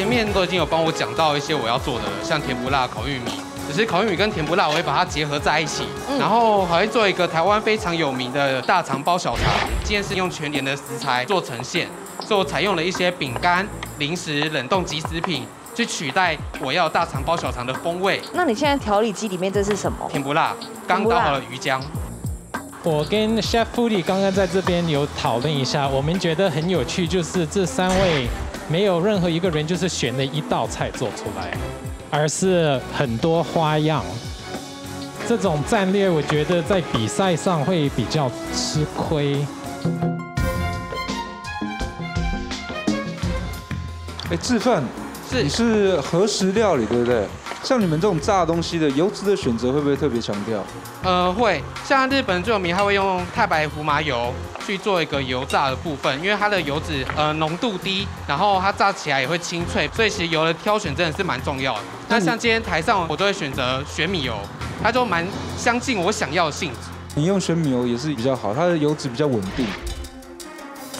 实前面都已经有帮我讲到一些我要做的，像甜不辣烤玉米。只是烤玉米跟甜不辣，我会把它结合在一起，然后还会做一个台湾非常有名的大肠包小肠。今天是用全年的食材做呈现，所以我采用了一些饼干、零食、冷冻即食品，去取代我要大肠包小肠的风味。那你现在调理机里面这是什么？甜不辣，刚倒好了鱼浆。我跟 Chef Foodie 刚刚在这边有讨论一下，我们觉得很有趣，就是这三位没有任何一个人就是选了一道菜做出来。而是很多花样，这种战略我觉得在比赛上会比较吃亏。哎，志奋，是你是何时料理对不对？像你们这种炸东西的油脂的选择会不会特别强调？呃，会。像日本最有名，它会用太白胡麻油。去做一个油炸的部分，因为它的油脂呃浓度低，然后它炸起来也会清脆，所以其实油的挑选真的是蛮重要的。那像今天台上我都会选择玄米油，它就蛮相近我想要的性质。你用玄米油也是比较好，它的油脂比较稳定。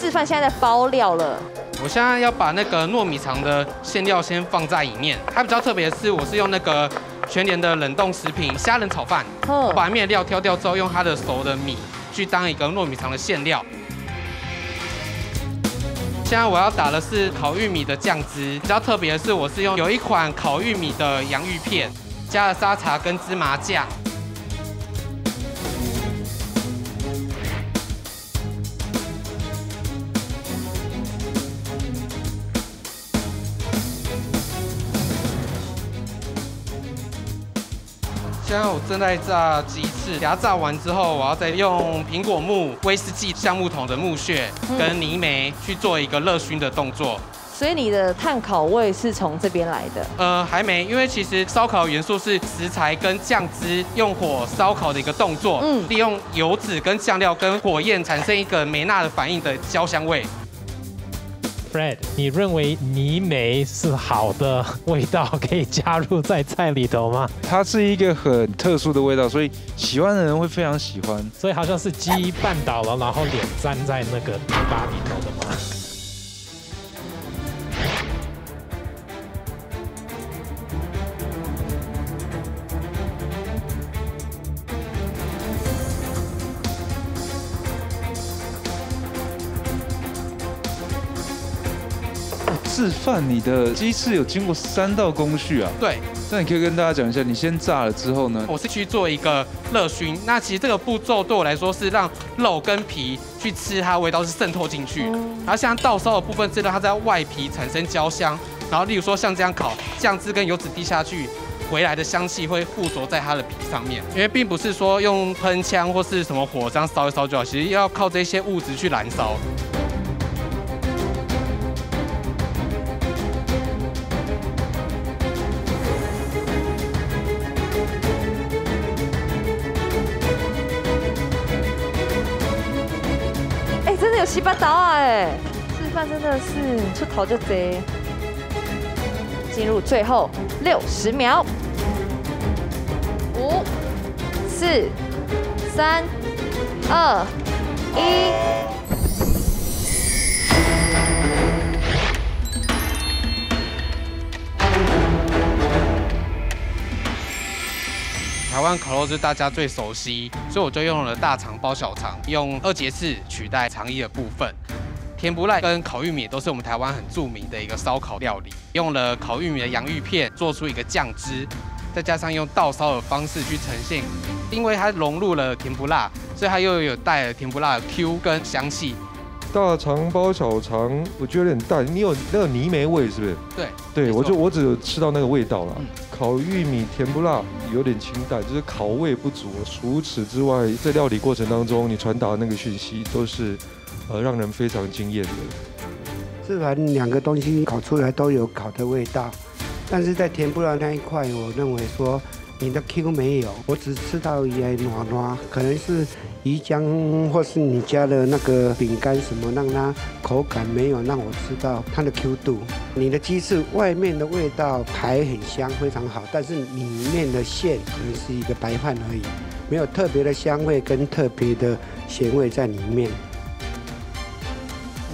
示范现在在包料了，我现在要把那个糯米肠的馅料先放在里面。它比较特别的是，我是用那个全年的冷冻食品虾仁炒饭，把面料挑掉之后，用它的熟的米。去当一个糯米肠的馅料。现在我要打的是烤玉米的酱汁，比较特别的是，我是用有一款烤玉米的洋芋片，加了沙茶跟芝麻酱。现在我正在炸鸡翅，给它炸完之后，我要再用苹果木、威士忌橡木桶的木屑跟泥煤去做一个热熏的动作。所以你的碳烤味是从这边来的？呃，还没，因为其实烧烤元素是食材跟酱汁用火烧烤的一个动作，嗯，利用油脂跟酱料跟火焰产生一个梅纳的反应的焦香味。Fred，你认为泥煤是好的味道，可以加入在菜里头吗？它是一个很特殊的味道，所以喜欢的人会非常喜欢。所以好像是鸡拌倒了，然后脸粘在那个泥巴里头的吗？示范你的鸡翅有经过三道工序啊？对，那你可以跟大家讲一下，你先炸了之后呢？我是去做一个热熏，那其实这个步骤对我来说是让肉跟皮去吃它味道是渗透进去，然后像倒烧的部分是让它在外皮产生焦香，然后例如说像这样烤，酱汁跟油脂滴下去，回来的香气会附着在它的皮上面，因为并不是说用喷枪或是什么火这样烧一烧就好，其实要靠这些物质去燃烧。有洗八刀啊！哎，吃饭真的是出头就贼。进入最后六十秒，五、四、三、二、一。湾烤肉是大家最熟悉，所以我就用了大肠包小肠，用二节式取代肠衣的部分。甜不辣跟烤玉米都是我们台湾很著名的一个烧烤料理，用了烤玉米的洋芋片做出一个酱汁，再加上用倒烧的方式去呈现，因为它融入了甜不辣，所以它又有带了甜不辣的 Q 跟香气。大肠包小肠，我觉得有点淡。你有那个泥煤味是不是？对，对我就我只有吃到那个味道了。烤玉米甜不辣，有点清淡，就是烤味不足。除此之外，在料理过程当中，你传达那个讯息都是呃让人非常惊艳的。自然两个东西烤出来都有烤的味道，但是在甜不辣那一块，我认为说你的 Q 没有，我只吃到也软软，可能是。鱼浆或是你加的那个饼干什么，让它口感没有让我吃到它的 Q 度。你的鸡翅外面的味道排很香，非常好，但是里面的馅可能是一个白饭而已，没有特别的香味跟特别的咸味在里面。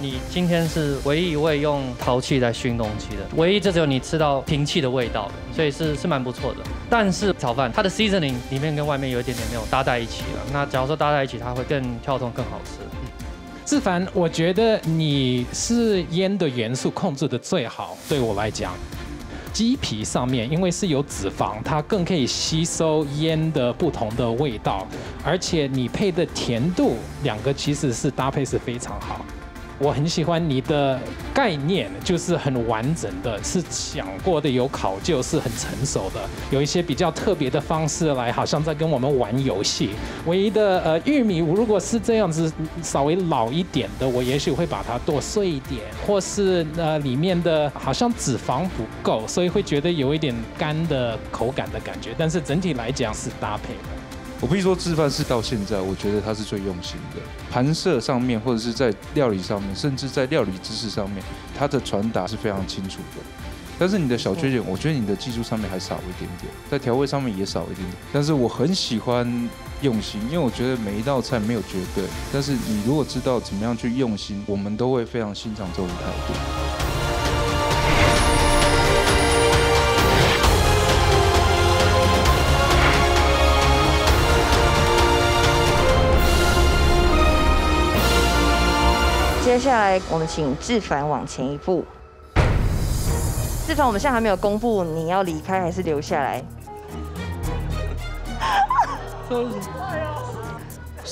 你今天是唯一一位用陶器来熏东西的，唯一这只有你吃到平气的味道的，所以是是蛮不错的。但是炒饭它的 seasoning 里面跟外面有一点点没有搭在一起了。那假如说搭在一起，它会更跳动、更好吃。志凡，我觉得你是烟的元素控制的最好，对我来讲。鸡皮上面因为是有脂肪，它更可以吸收烟的不同的味道，而且你配的甜度，两个其实是搭配是非常好。我很喜欢你的概念，就是很完整的，是想过的，有考究，是很成熟的，有一些比较特别的方式来，好像在跟我们玩游戏。唯一的呃玉米，如果是这样子稍微老一点的，我也许会把它剁碎一点，或是呃里面的好像脂肪不够，所以会觉得有一点干的口感的感觉。但是整体来讲是搭配。我必须说，吃饭是到现在，我觉得它是最用心的。盘色上面，或者是在料理上面，甚至在料理知识上面，它的传达是非常清楚的。但是你的小缺点，我觉得你的技术上面还少一点点，在调味上面也少一点点。但是我很喜欢用心，因为我觉得每一道菜没有绝对。但是你如果知道怎么样去用心，我们都会非常欣赏这种态度。接下来，我们请志凡往前一步。志凡，我们现在还没有公布你要离开还是留下来。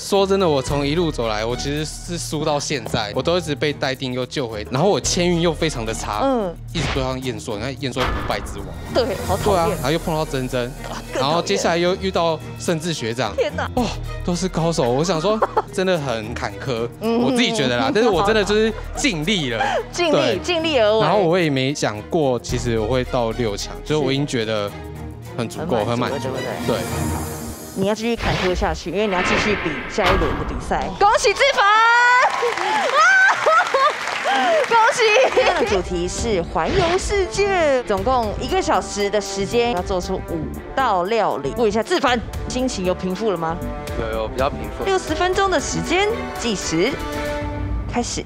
说真的，我从一路走来，我其实是输到现在，我都一直被待定又救回，然后我签运又非常的差，嗯，一直对上燕硕，你看燕硕不败之王，对，好讨厌，然后又碰到珍珍，然后接下来又遇到甚至学长，天哪，哇，都是高手，我想说 真的很坎坷，我自己觉得啦，但是我真的就是尽力了，尽力尽力而为，然后我也没想过，其实我会到六强，就是我已经觉得很足够，很满足，对。你要继续坎坷下去，因为你要继续比下一轮的比赛。恭喜志凡！恭喜！今天的主题是环游世界，总共一个小时的时间，要做出五道料理。问一下志凡，心情有平复了吗？有有，比较平复。六十分钟的时间计时开始。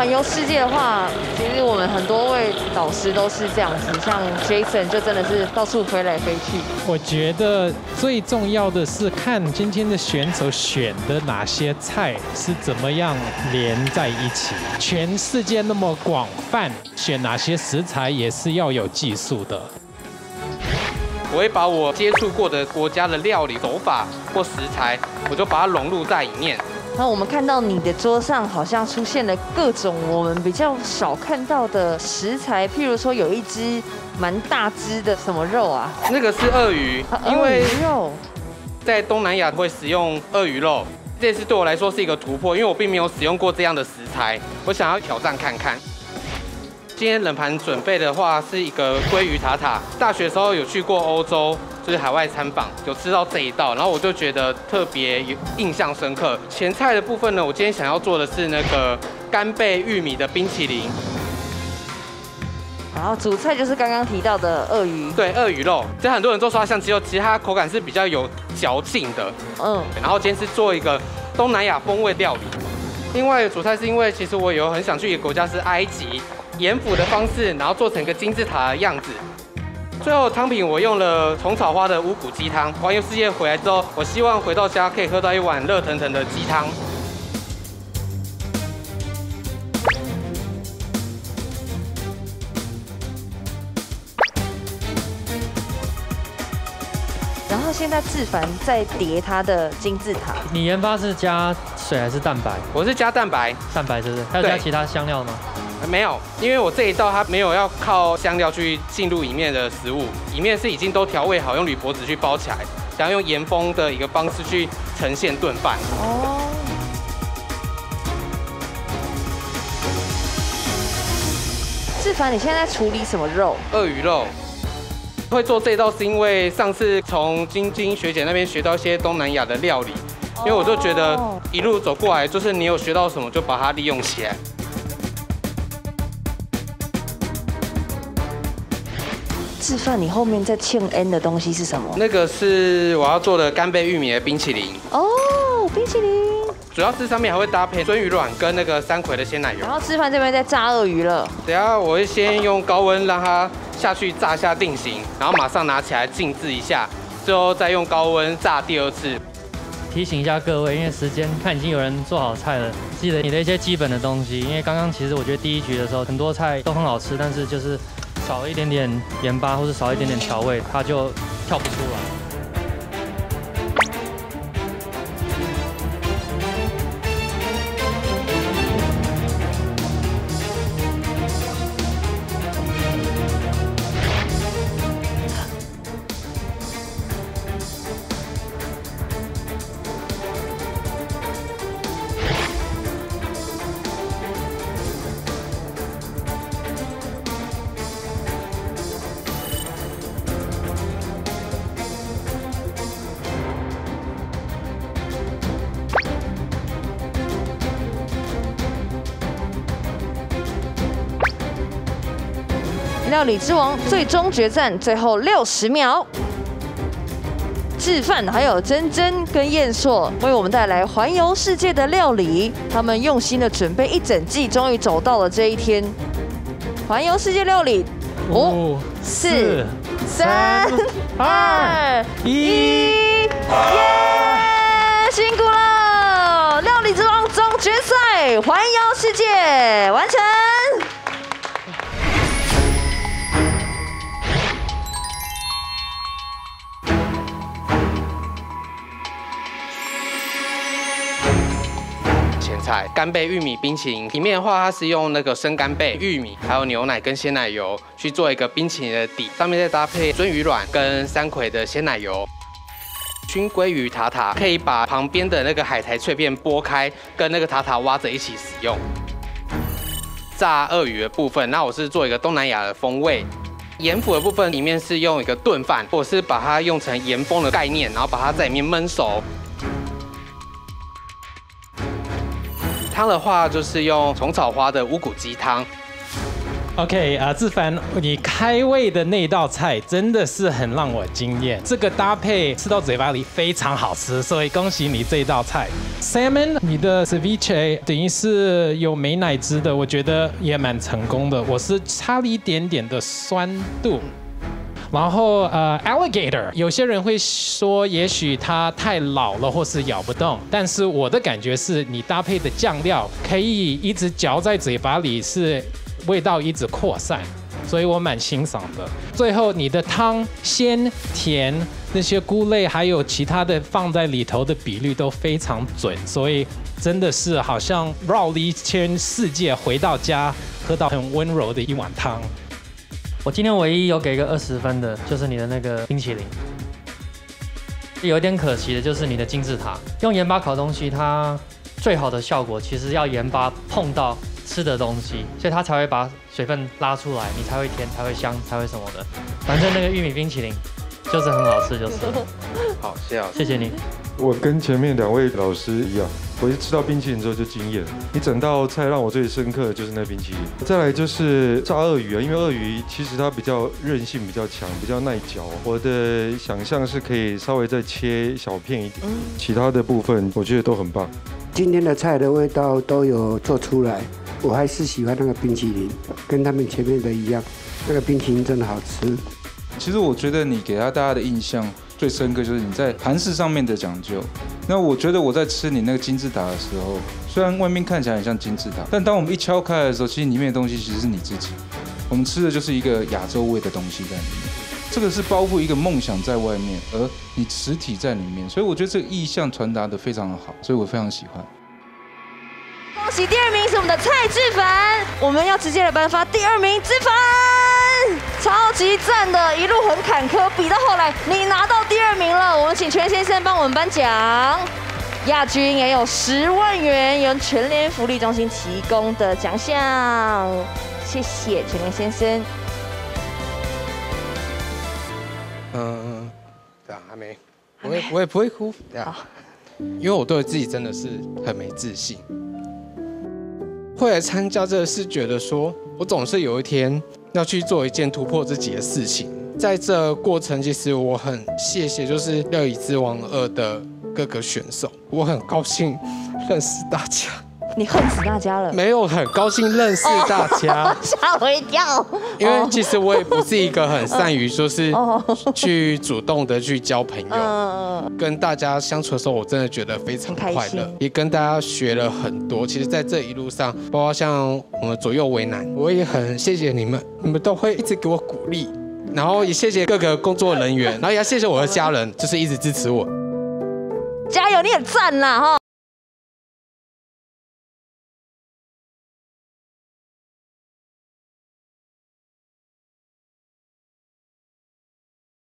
环游世界的话，其实我们很多位导师都是这样子，像 Jason 就真的是到处飞来飞去。我觉得最重要的是看今天的选手选的哪些菜是怎么样连在一起。全世界那么广泛，选哪些食材也是要有技术的。我会把我接触过的国家的料理手法或食材，我就把它融入在里面。那我们看到你的桌上好像出现了各种我们比较少看到的食材，譬如说有一只蛮大只的什么肉啊？那个是鳄鱼，因为肉在东南亚会使用鳄鱼肉，这次对我来说是一个突破，因为我并没有使用过这样的食材，我想要挑战看看。今天冷盘准备的话是一个鲑鱼塔塔，大学时候有去过欧洲。就是海外参访，有吃到这一道，然后我就觉得特别印象深刻。前菜的部分呢，我今天想要做的是那个干贝玉米的冰淇淋。然后主菜就是刚刚提到的鳄鱼，对，鳄鱼肉。其实很多人都说它像鸡肉，其实它口感是比较有嚼劲的。嗯。然后今天是做一个东南亚风味料理。另外主菜是因为其实我有很想去一个国家是埃及，盐府的方式，然后做成一个金字塔的样子。最后汤品我用了虫草花的五谷鸡汤。环游世界回来之后，我希望回到家可以喝到一碗热腾腾的鸡汤。然后现在志凡在叠他的金字塔。你研发是加水还是蛋白？我是加蛋白，蛋白是不是？还有加其他香料吗？没有，因为我这一道它没有要靠香料去进入里面的食物，里面是已经都调味好，用铝箔纸去包起来，想要用盐封的一个方式去呈现炖饭。哦。志凡，你现在在处理什么肉？鳄鱼肉。会做这道是因为上次从晶晶学姐那边学到一些东南亚的料理，因为我就觉得一路走过来，就是你有学到什么就把它利用起来。志范，你后面在欠 N 的东西是什么？那个是我要做的干贝玉米的冰淇淋，哦，冰淇淋。主要是上面还会搭配鳟鱼卵跟那个三葵的鲜奶油然。后吃饭这边在炸鳄鱼了，等下我会先用高温让它下去炸一下定型，然后马上拿起来静置一下，最后再用高温炸第二次。提醒一下各位，因为时间看已经有人做好菜了，记得你的一些基本的东西。因为刚刚其实我觉得第一局的时候，很多菜都很好吃，但是就是少一点点盐巴或者少一点点调味，它就跳不出来。料理之王最终决战，最后六十秒。智范还有珍珍跟燕硕为我们带来环游世界的料理，他们用心的准备一整季，终于走到了这一天。环游世界料理，五、四、三、二、一，耶！辛苦了！料理之王总决赛环游世界完成。菜干贝玉米冰淇淋，里面的话它是用那个生干贝、玉米，还有牛奶跟鲜奶油去做一个冰淇淋的底，上面再搭配鳟鱼卵跟三葵的鲜奶油。熏鲑鱼塔塔可以把旁边的那个海苔脆片剥开，跟那个塔塔挖着一起使用。炸鳄鱼的部分，那我是做一个东南亚的风味。盐腐的部分里面是用一个炖饭，或者是把它用成盐封的概念，然后把它在里面焖熟。汤的话就是用虫草花的乌骨鸡汤。OK 啊、志凡，你开胃的那道菜真的是很让我惊艳，这个搭配吃到嘴巴里非常好吃，所以恭喜你这一道菜。Salmon，你的 ceviche 等于是有美奶汁的，我觉得也蛮成功的。我是差了一点点的酸度。然后呃，alligator，有些人会说，也许它太老了或是咬不动，但是我的感觉是你搭配的酱料可以一直嚼在嘴巴里，是味道一直扩散，所以我蛮欣赏的。最后你的汤鲜甜那些菇类还有其他的放在里头的比率都非常准，所以真的是好像绕了一圈世界回到家，喝到很温柔的一碗汤。我今天唯一有给个二十分的，就是你的那个冰淇淋。有一点可惜的就是你的金字塔，用盐巴烤东西，它最好的效果其实要盐巴碰到吃的东西，所以它才会把水分拉出来，你才会甜，才会香，才会什么的。反正那个玉米冰淇淋就是很好吃，就是 了。好，谢谢。谢谢你。我跟前面两位老师一样，我一吃到冰淇淋之后就惊艳。你整道菜让我最深刻的就是那冰淇淋。再来就是炸鳄鱼啊，因为鳄鱼其实它比较韧性比较强，比较耐嚼。我的想象是可以稍微再切小片一点，其他的部分我觉得都很棒。今天的菜的味道都有做出来，我还是喜欢那个冰淇淋，跟他们前面的一样，那个冰淇淋真的好吃。其实我觉得你给他大家的印象最深刻就是你在盘饰上面的讲究。那我觉得我在吃你那个金字塔的时候，虽然外面看起来很像金字塔，但当我们一敲开的时候，其实里面的东西其实是你自己。我们吃的就是一个亚洲味的东西在里面。这个是包覆一个梦想在外面，而你实体在里面，所以我觉得这个意象传达的非常的好，所以我非常喜欢。恭喜第二名是我们的蔡志凡，我们要直接来颁发第二名志凡，超级赞的，一路很坎坷，比到后来你拿到第二名了，我们请全先生帮我们颁奖。亚军也有十万元，由全联福利中心提供的奖项，谢谢全联先生。嗯，对啊，还没，我也我也不会哭，对啊，因为我对自己真的是很没自信。会来参加这个是觉得说，我总是有一天要去做一件突破自己的事情，在这过程，其实我很谢谢，就是料理之王二的各个选手，我很高兴认识大家。你恨死大家了，没有很高兴认识大家，吓我一跳。因为其实我也不是一个很善于说是 哦，去主动的去交朋友。嗯，跟大家相处的时候，我真的觉得非常快乐，也跟大家学了很多。其实，在这一路上，包括像我们左右为难，我也很谢谢你们，你们都会一直给我鼓励，然后也谢谢各个工作人员，然后也要谢谢我的家人，就是一直支持我。加油，你很赞啦哈。